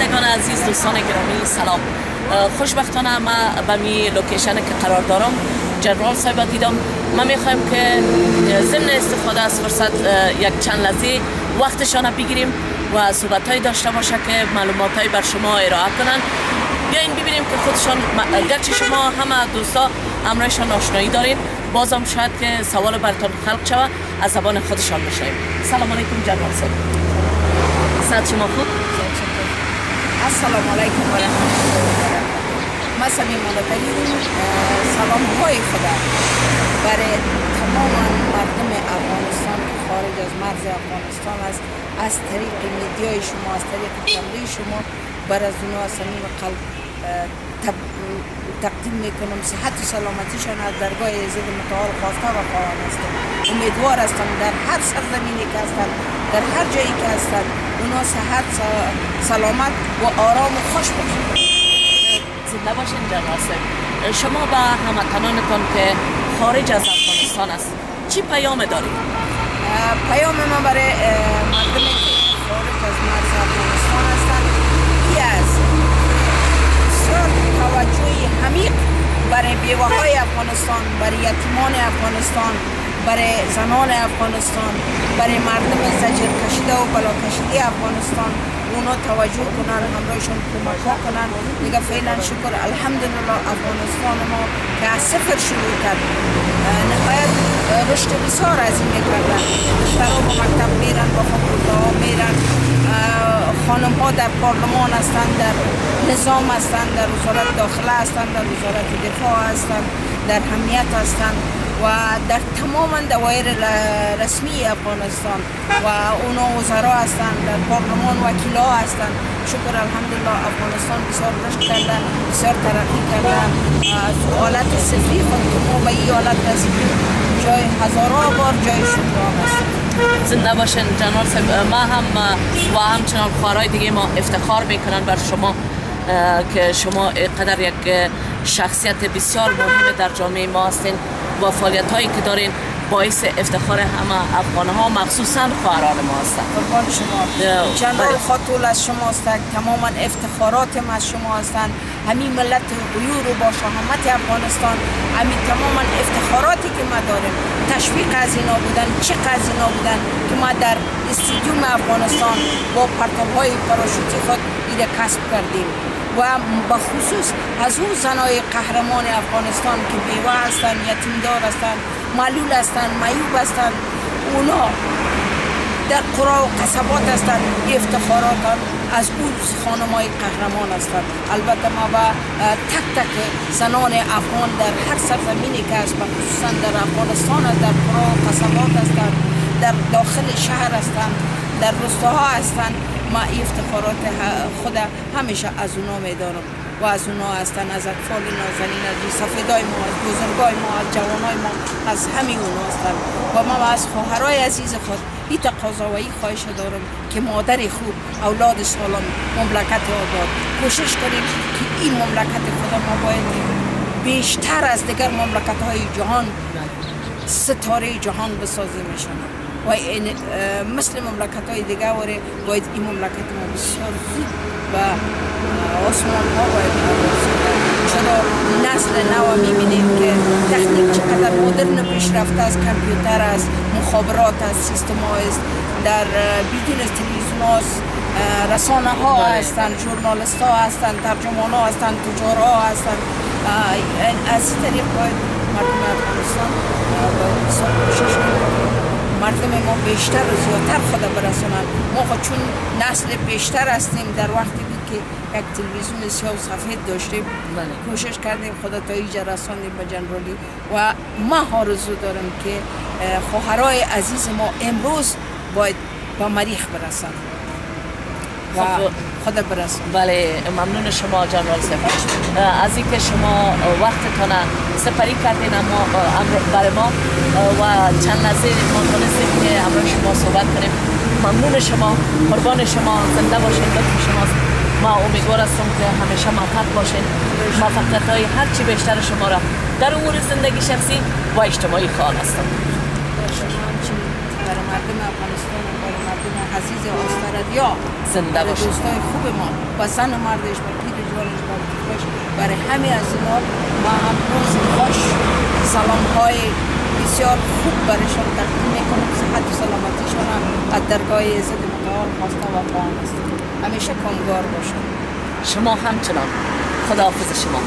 بینندگان عزیز دوستان گرامی سلام. خوشبختانه ما به می لوکیشن که قرار دارم جنرال صاحب دیدم. ما می‌خوایم که ضمن استفاده از فرصت یک چند لحظه وقتشان بگیریم و صحبت های داشته باشه که معلومات های بر شما ارائه کنن. بیاین ببینیم که خودشان گرچه شما همه دوستا امرایشان آشنایی دارین بازم شاید که سوال براتون خلق شود از زبان خودشان بشنویم. سلام علیکم جنرال صاحب. صحت شما خوب؟ السلام علیکم و رحمت الله و برکاته. ما سمیم سلام های خدا. برای تمام مردم افغانستان که خارج از مرز افغانستان است از طریق میدیای شما از طریق کمده شما بر از اونها صمیم قلب تقدیم می‌کنم. صحت و سلامتیشان از درگاه عزت متعال خواسته و خواهان هستم امیدوار هستم در هر سرزمینی که هستند در هر جایی که هستند اونا صحت سلامت و آرام و خوش باشند زنده باشین جناب شما به هموطنانتان که خارج از افغانستان است چی پیام دارید؟ پیام ما برای مردمی که خارج از مرز افغانستان هستند ای بسیار توجه عمیق برای بیوه های افغانستان برای یتیمان افغانستان. برای زنان افغانستان برای مردم زجر کشیده و بلا کشیده افغانستان اونا توجه کنن همراهشون کمک ها کنن. دیگه فعلا شکر الحمدلله افغانستان ما که از صفر شروع کرد. نهایت رشد بسیار عظیم کردن دخترها با مکتب میرن با فاکولته ها میرن. خانم ها در پارلمان هستند در نظام هستند در وزارت داخله هستند در وزارت دفاع هستند در همیت هستند و در تمام دوایر رسمی افغانستان و اونا وزرا هستند در پارلمان وکیلا هستند شکر الحمدلله افغانستان بسیار رشد کرده بسیار ترقی کرده. از حالت صفری خود که ما به این حالت رسیدیم جای هزارها بار جای شکر هست زنده باشین جناب صاحب ما هم و همچنان خواهرای دیگه ما افتخار می‌کنن بر شما که شما قدر یک شخصیت بسیار مهم در جامعه ما هستین. و فعالیت هایی که دارین باعث افتخار همه افغان ها مخصوصا خواهران ما هستند قربان شما. جنرال خاطول از شما هستند تماما افتخارات ما از شما هستند همین ملت غیور و با شهامت افغانستان. همین تماما افتخاراتی که ما داریم. تشویق از اینا بودن چه از اینا بودن که ما در استیدیوم افغانستان با پرتاب های پاراشوتی خود ایده کسب کردیم. و بخصوص از اون زنای قهرمان افغانستان که بیوه هستند یتیمدار هستند معلول هستند معیوب هستند اونا در قرا و قصبات هستند افتخارات از اون خانم های قهرمان هستند البته ما با تک تک زنان افغان در هر سرزمینی که هست خصوصا در افغانستان هست در قرا و قصبات هستند در داخل شهر هستند در روستاها هستند ما افتخارات خود همیشه از اونا میدارم و از اونا هستن از اطفال نازنین از سفیدای ما از بزرگای ما از جوانای ما از همین اونا هستن. و ما از خواهرای عزیز خود این تقاضا و این خواهش دارم که مادر خوب اولاد سالم مملکت آباد. کوشش کنیم که این مملکت خود ما باید بیشتر از دیگر مملکت های جهان ستاره جهان بسازیم میشن و مثل مملکت های دیگه وره باید این مملکت ما بسیار زود و آسمان ها باید چرا نسل نو می‌بینیم که تکنیک چقدر مدرن پیشرفته است کمپیوتر است مخابرات است سیستم است در بیدین از تلویزیون هست رسانه ها هستند ژورنالیست ها هستند ترجمان ها هستند تجار ها هستند. از این طریق باید مردم افغانستان باید بسیار کوشش کنند. مردم ما بیشتر و زیادتر خود برسونن ما خود چون نسل بیشتر هستیم در وقتی بود که یک تلویزیون سیاه و سفید داشتیم بله. کوشش کردیم خدا تا اینجا رساندیم به جنرالی و ما آرزو دارم که خواهرای عزیز ما امروز باید با مریخ برسن و خب، خدا برسون بله ممنون شما جنرال صاحب از اینکه شما وقتتان سپری کردین اما برای ما و چند لحظه ما تونستیم که همراه شما صحبت کنیم. ممنون شما قربان شما زنده باشین لطف شماست ما امیدوار هستم که همیشه موفق باشین. موفقیت های هرچی بیشتر شما را در امور زندگی شخصی و اجتماعی خواهد هستم برای مردم افغانستان و برای مردم عزیز آستر بلدیا زنده باشه دوستای خوب ما. زن مردش و پیر جوانش و خوش برای همه از اینا ما هم روز خوش. سلام های بسیار خوب برایشان تقدیم می‌کنم. صحت و سلامتیشان از درگاه عزت متعال خواسته و خواهم است. همیشه کامگار باشم. شما همچنان. خداحافظ شما.